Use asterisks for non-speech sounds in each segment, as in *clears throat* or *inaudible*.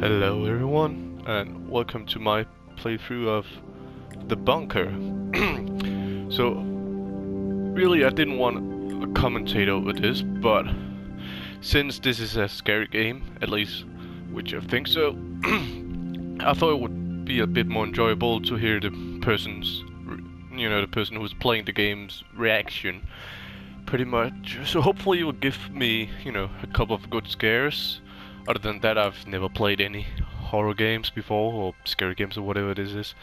Hello everyone and welcome to my playthrough of The Bunker. *clears throat* so, really I didn't want to commentate over this, but since this is a scary game, at least which I think so, *clears throat* I thought it would be a bit more enjoyable to hear the person's, you know, the person who's playing the game's reaction pretty much. So hopefully you'll give me, you know, a couple of good scares other than that, I've never played any horror games before, or scary games, or whatever this is.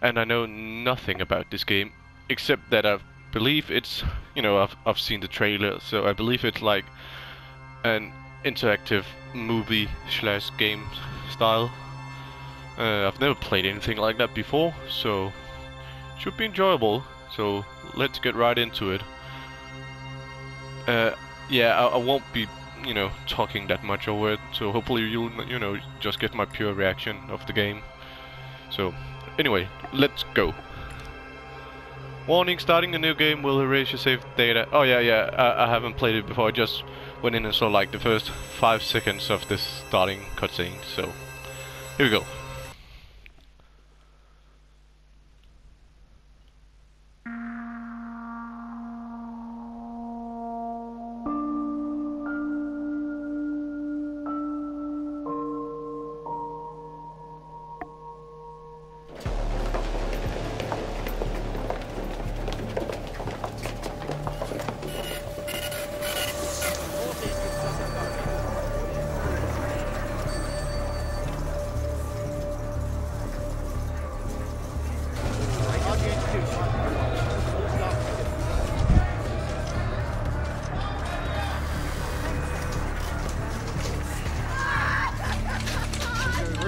And I know nothing about this game, except that I believe it's, you know, I've, I've seen the trailer, so I believe it's like an interactive movie slash game style. Uh, I've never played anything like that before, so should be enjoyable. So let's get right into it. Uh, yeah, I, I won't be you know, talking that much over it. So hopefully you'll, you know, just get my pure reaction of the game. So, anyway, let's go. Warning, starting a new game will erase your saved data. Oh yeah, yeah, I, I haven't played it before. I just went in and saw like the first five seconds of this starting cutscene. So, here we go.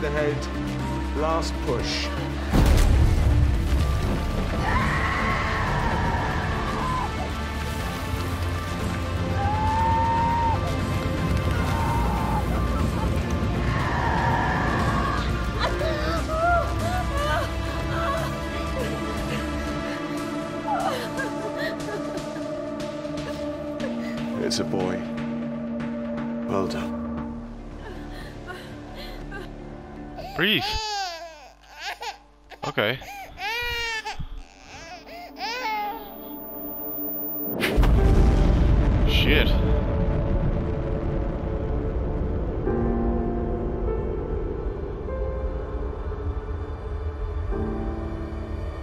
the head. Last push. Okay. Shit.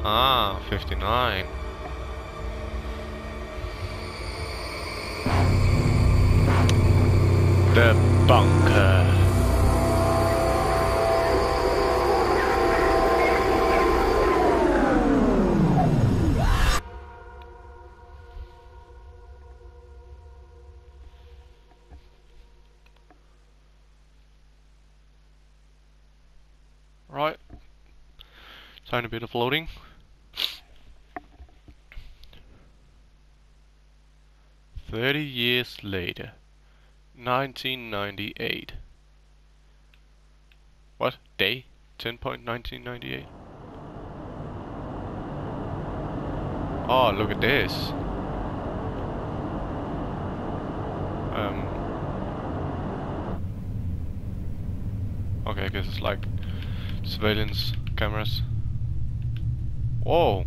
Ah, 59. The bunker. Tiny bit of loading. Thirty years later. 1998. What? Day? 10.1998? Oh, look at this. Um. Okay, I guess it's like surveillance cameras. Whoa.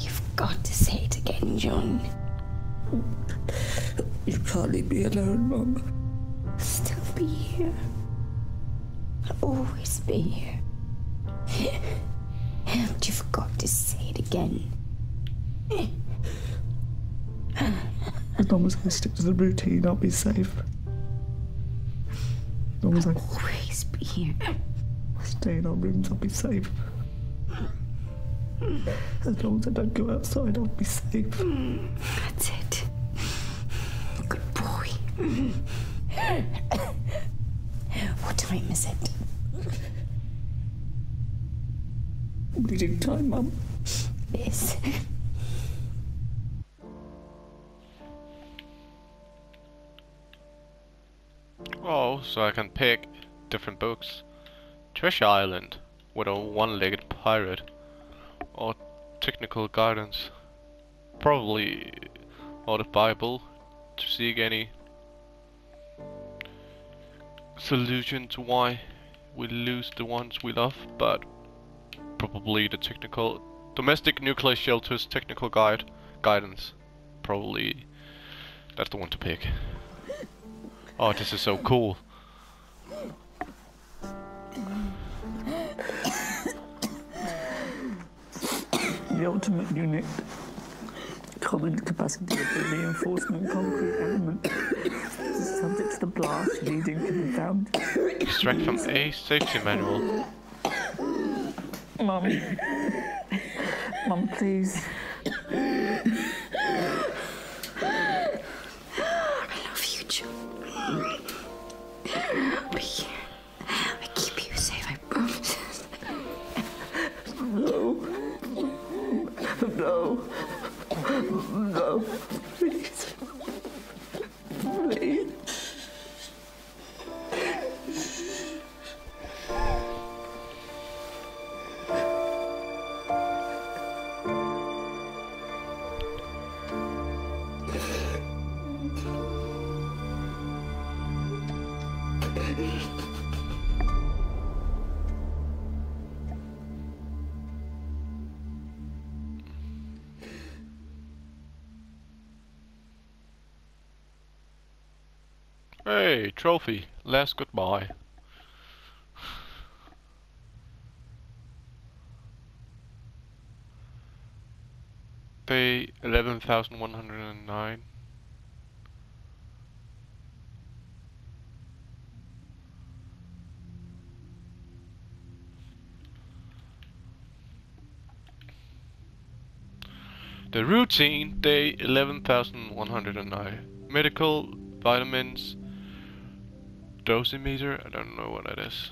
You've got to say it again, John. You can't leave me alone, Mum. Still be here. I'll always be here. *laughs* But you forgot to say it again. *laughs* As long as I stick to the routine, I'll be safe. As long as I Always be here. stay in our rooms, I'll be safe. As long as I don't go outside, I'll be safe. That's it. Good boy. *laughs* what time is it? *laughs* Reading time, Mum. Yes. Oh, so I can pick different books. Treasure Island with a one-legged pirate. Or technical guidance. Probably or the Bible to seek any solution to why we lose the ones we love, but probably the technical domestic nuclear shelters technical guide guidance. Probably that's the one to pick. Oh, this is so cool. The ultimate unit. Common capacity of the reinforcement concrete element. Subject to the blast leading to the found. Extract from A safety manual. Mum. Mum, please. I love you, Joe. I'll. I keep you safe, I promise. No. No. No. *laughs* Please. Hey, trophy. Last goodbye. Day 11,109. The routine, day 11,109. Medical, vitamins, dosimeter, I don't know what that is.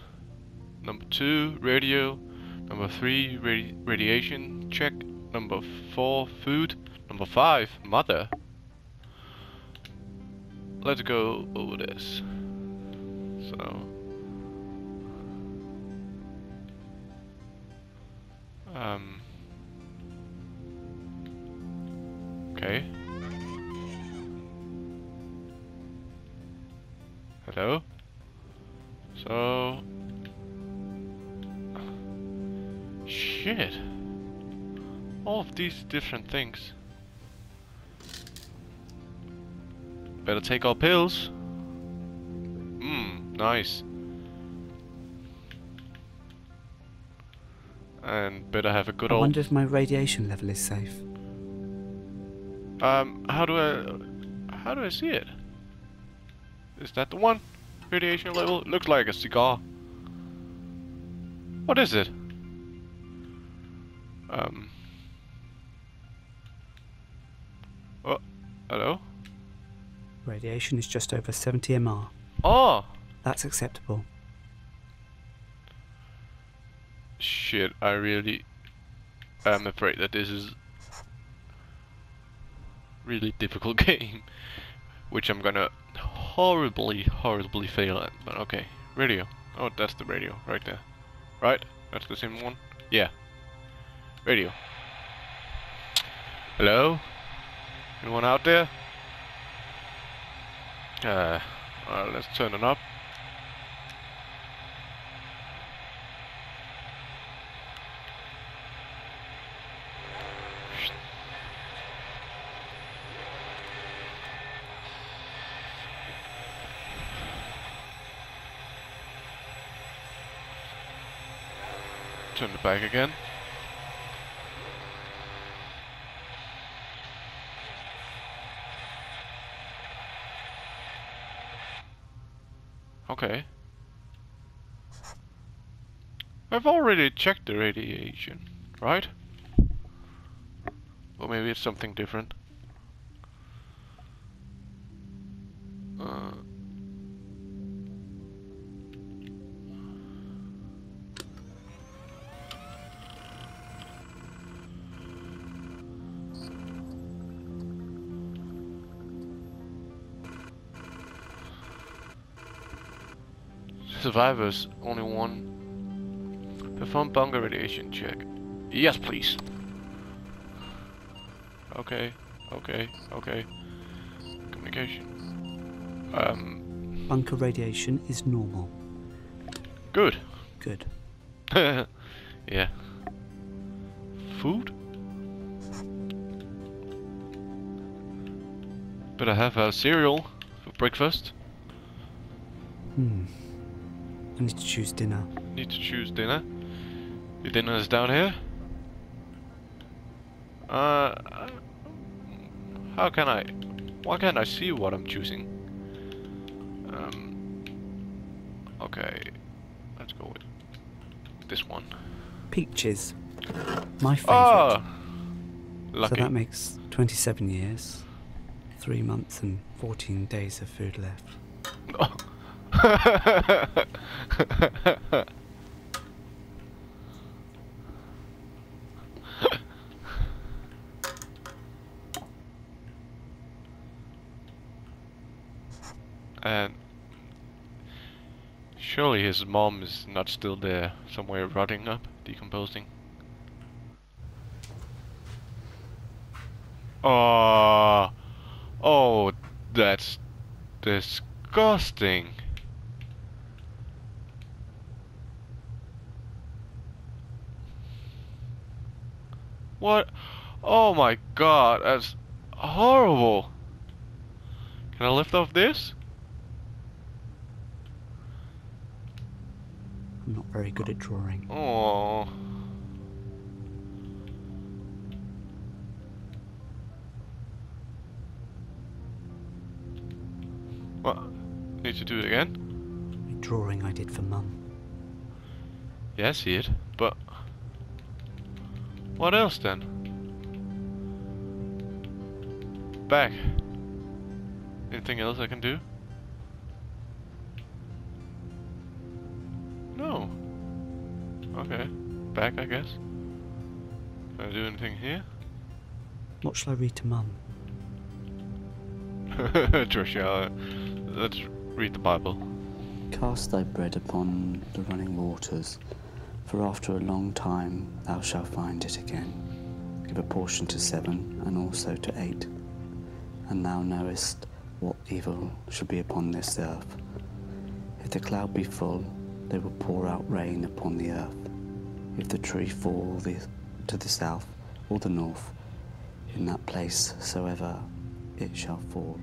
Number two, radio. Number three, radi radiation check. Number four, food. Number five, mother. Let's go over this. So. Um. Okay. Hello? So... Shit. All of these different things. Better take our pills. Mmm, nice. And better have a good I old... wonder if my radiation level is safe. Um, how do I... How do I see it? Is that the one? Radiation level? It looks like a cigar. What is it? Um... Oh, hello? Radiation is just over 70 MR. Oh! That's acceptable. Shit, I really am afraid that this is really difficult *laughs* game, which I'm gonna horribly, horribly fail at. But okay, radio. Oh, that's the radio right there. Right? That's the same one. Yeah. Radio. Hello? Anyone out there? Uh, uh let's turn it up. turn it back again. Okay. I've already checked the radiation, right? Or maybe it's something different. Survivors, only one. Perform bunker radiation check. Yes, please. Okay, okay, okay. Communication. Um, Bunker radiation is normal. good. Good. *laughs* yeah. Food? Better have a cereal for breakfast. Hmm. I need to choose dinner. Need to choose dinner. Your dinner is down here. Uh, how can I? Why can't I see what I'm choosing? Um. Okay, let's go with this one. Peaches. My favourite. Oh, so that makes 27 years, 3 months and 14 days of food left. *laughs* *laughs* and surely his mom is not still there, somewhere rotting up, decomposing. Oh, oh, that's disgusting. What? Oh my god, that's horrible. Can I lift off this? I'm not very good at drawing. Oh. What? Need to do it again? A drawing I did for Mum. Yeah, I see it, what else then? Back. Anything else I can do? No. Okay. Back, I guess. Can I do anything here? What shall I read to Mum? *laughs* Trisha, uh, let's read the Bible. Cast thy bread upon the running waters, for after a long time thou shalt find it again. Give a portion to seven, and also to eight. And thou knowest what evil shall be upon this earth. If the cloud be full, they will pour out rain upon the earth. If the tree fall the, to the south or the north, in that place soever it shall fall,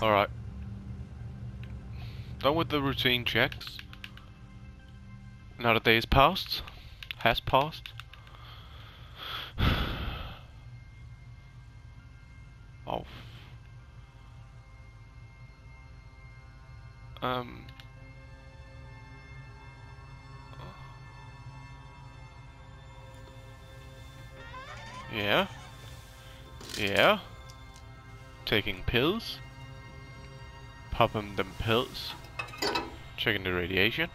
Alright. Done with the routine checks. Now the day is passed. Has passed. *sighs* oh. Um. Yeah. Yeah. Taking pills. Popping them pills. Checking the radiation.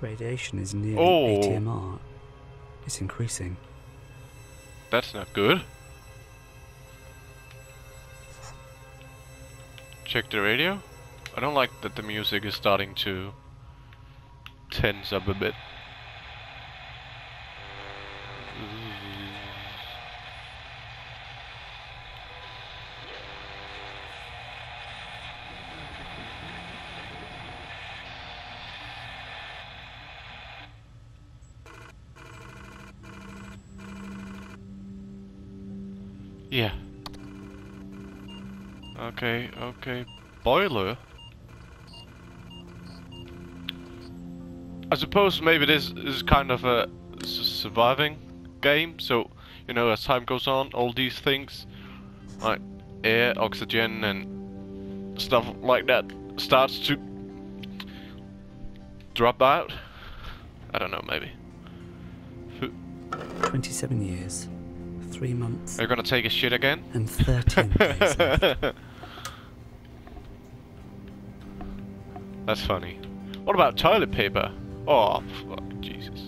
Radiation is near Oh. 80 MR. It's increasing. That's not good. Check the radio. I don't like that the music is starting to tense up a bit. Yeah. Okay, okay. Boiler? I suppose maybe this is kind of a surviving game. So you know, as time goes on, all these things like air, oxygen, and stuff like that starts to drop out. I don't know, maybe. 27 years, 3 months, Are you gonna take a shit again? and 13 days *laughs* left. That's funny. What about toilet paper? Oh, fuck, Jesus.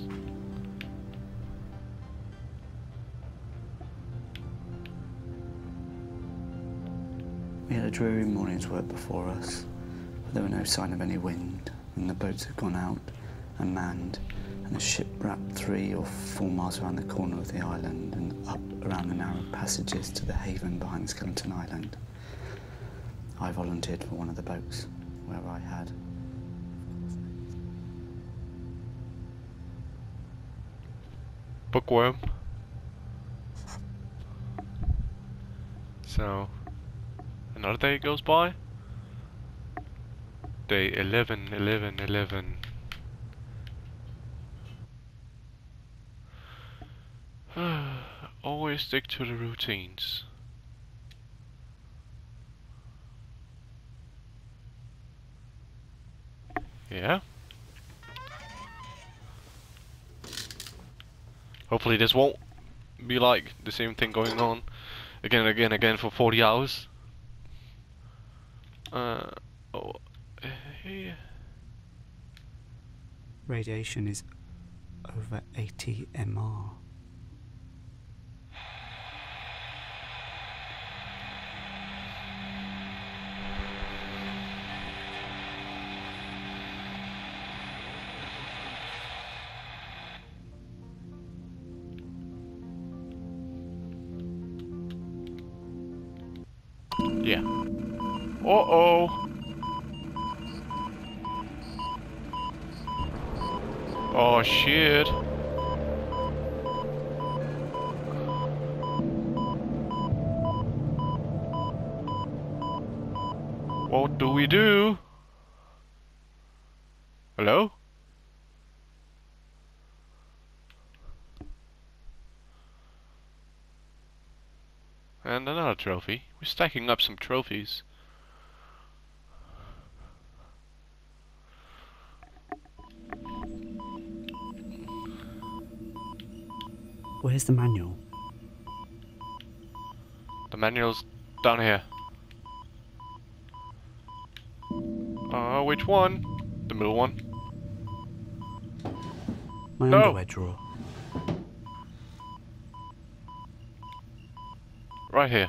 We had a dreary morning's work before us, but there were no sign of any wind, and the boats had gone out and manned, and the ship wrapped three or four miles around the corner of the island and up around the narrow passages to the haven behind Skeleton Island. I volunteered for one of the boats, where I had. Bookworm. So, another day goes by. Day 11, 11, 11. *sighs* Always stick to the routines. Yeah. Hopefully this won't be like the same thing going on again and again and again for 40 hours. Uh, oh, yeah. Radiation is over 80 MR. Yeah. Uh oh. Oh shit. What do we do? Hello? And another trophy. We're stacking up some trophies. Where's the manual? The manual's down here. Uh, which one? The middle one? My No. underwear drawer. Right here.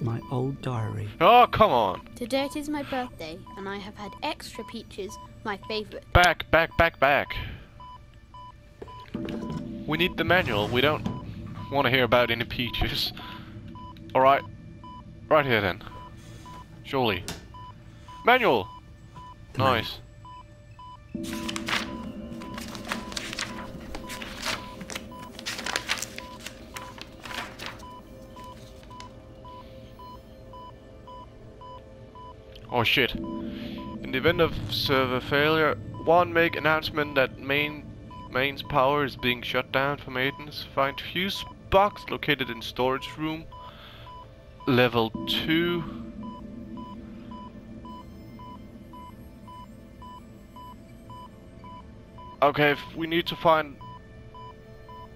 My old diary. Oh, come on! Today it is my birthday, and I have had extra peaches, my favourite. Back, back, back, back. We need the manual. We don't want to hear about any peaches. Alright. Right here then. Surely. Manual! The manual. Nice. Oh shit. In the event of server failure, one make announcement that main mains power is being shut down for maintenance. Find fuse box located in storage room level 2. Okay, we need to find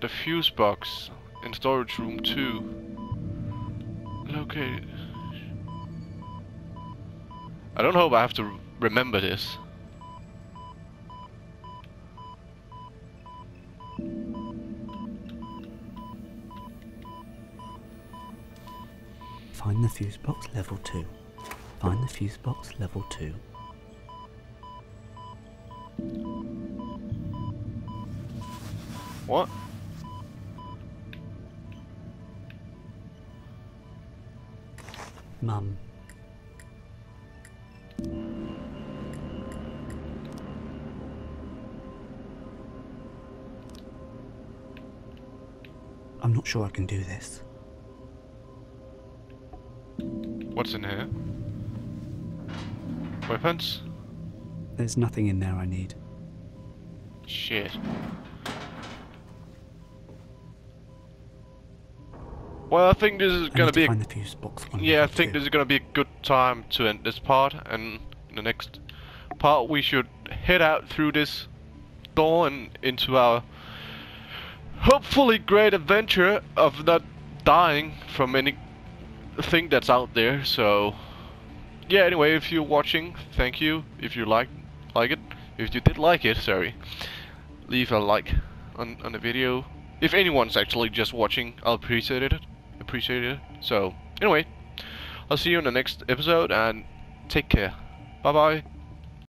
the fuse box in storage room 2. Located. I don't hope I have to remember this. Find the fuse box level 2. Find the fuse box level 2. What? Mum. Sure I can do this. What's in here? weapons? There's nothing in there I need. Shit. Well, I think this is need to be. A, find the fuse box. yeah, I think two. this is gonna be a good time to end this part, and in the next part we should head out through this door and into our hopefully great adventure of not dying from anything that's out there. So, yeah. Anyway, if you're watching, thank you. If you like like it, if you did like it, sorry, leave a like on on the video. If anyone's actually just watching, I'll appreciate it. Appreciate it. So, anyway, I'll see you in the next episode and take care. Bye bye.